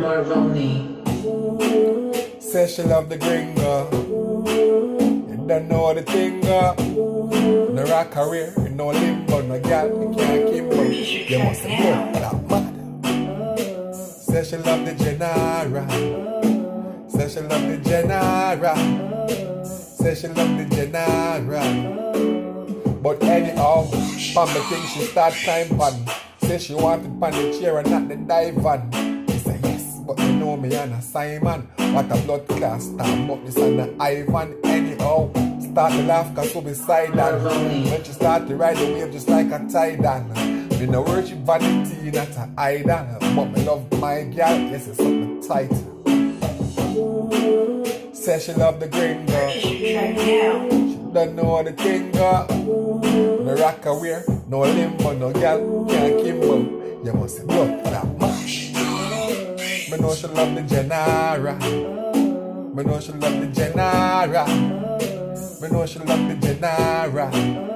girls only. Say she love the gringo. You don't know the thing, uh. No rock career, no limbo, no gal, you can't keep up. You must have that mad. Say she love the Genara. Say she love the Genara. Say she love the Genara. But anyhow, from the thing she start time pan. Say she want it pan the chair and not the divan. You know me and a Simon. What a blood class stamp, but this and a Ivan. Anyhow, start to laugh cause we beside that. When she start to ride the wave just like a tidal. Me no worship vanity, not a idol. But me love my girl, yes it's something tight. Say she love the gringo. She don't know the thing go. No rock aware, no limbo, no gal can't kimbo. You must say blood that. Me know she love the Genara. Me know she love the Genara. Me know she love the Genara.